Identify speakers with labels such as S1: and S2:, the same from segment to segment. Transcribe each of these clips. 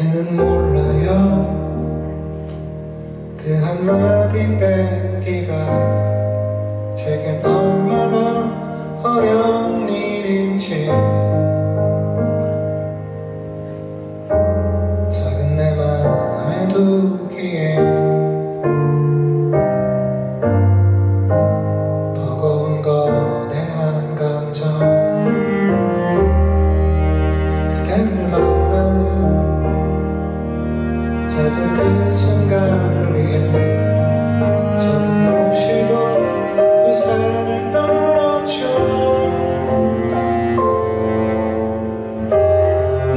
S1: 그는 몰라요. 그 한마디 떼기가 제겐 얼마나 어려운 일인지. 작은 내 마음에 두기에 잠든 그 순간을 저는 없이도 부산을 그 떨어져.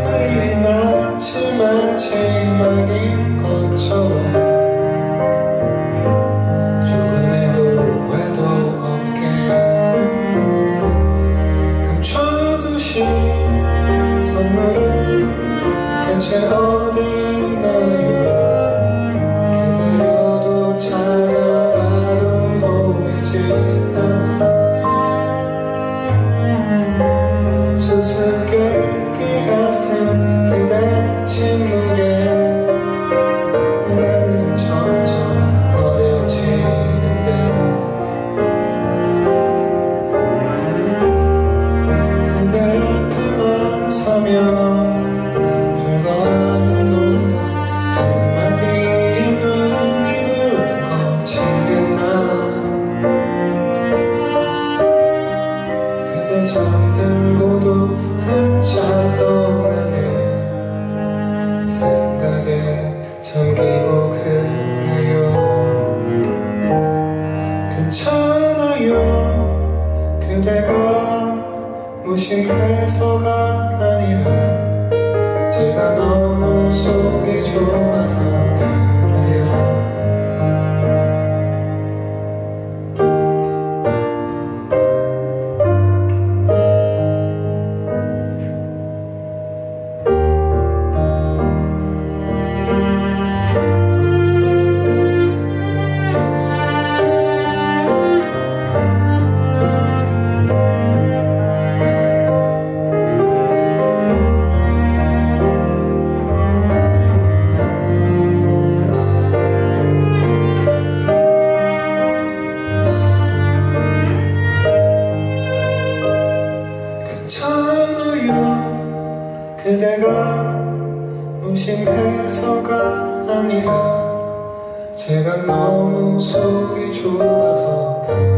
S1: 매일이 마치 마지막인 것처럼 감춰두신 선물을 대체 어 별거 아닌 농담 한마디에 눈이 붉어지는 날 그대 잠들고도 한참 동 무심해서가 아니라. 제가 너무 속이 좁아서 심해서가 아니라 제가 너무 속이 좁아서